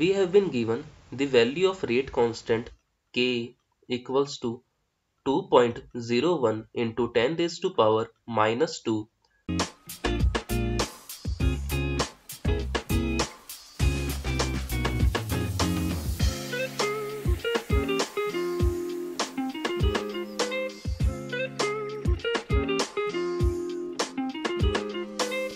we have been given the value of rate constant k equals to 2.01 into 10 raised to power minus 2